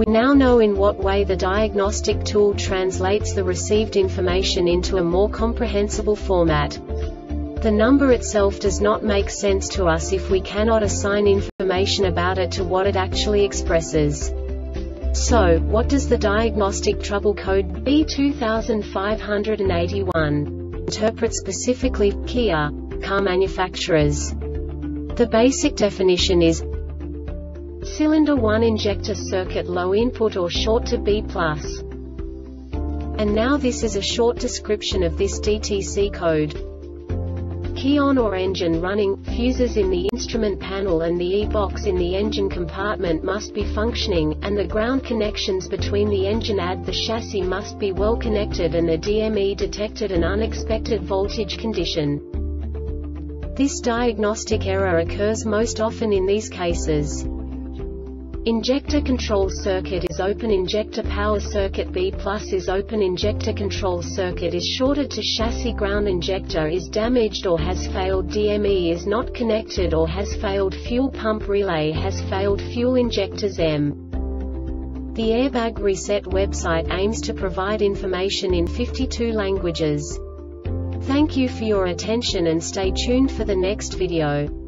We now know in what way the diagnostic tool translates the received information into a more comprehensible format. The number itself does not make sense to us if we cannot assign information about it to what it actually expresses. So, what does the diagnostic trouble code B2581 interpret specifically Kia car manufacturers? The basic definition is Cylinder 1 injector circuit low input or short to B+. And now this is a short description of this DTC code. Key on or engine running, fuses in the instrument panel and the E-box in the engine compartment must be functioning, and the ground connections between the engine and the chassis must be well connected and the DME detected an unexpected voltage condition. This diagnostic error occurs most often in these cases. Injector control circuit is open injector power circuit B plus is open injector control circuit is shorted to chassis ground injector is damaged or has failed DME is not connected or has failed fuel pump relay has failed fuel injectors M. The Airbag Reset website aims to provide information in 52 languages. Thank you for your attention and stay tuned for the next video.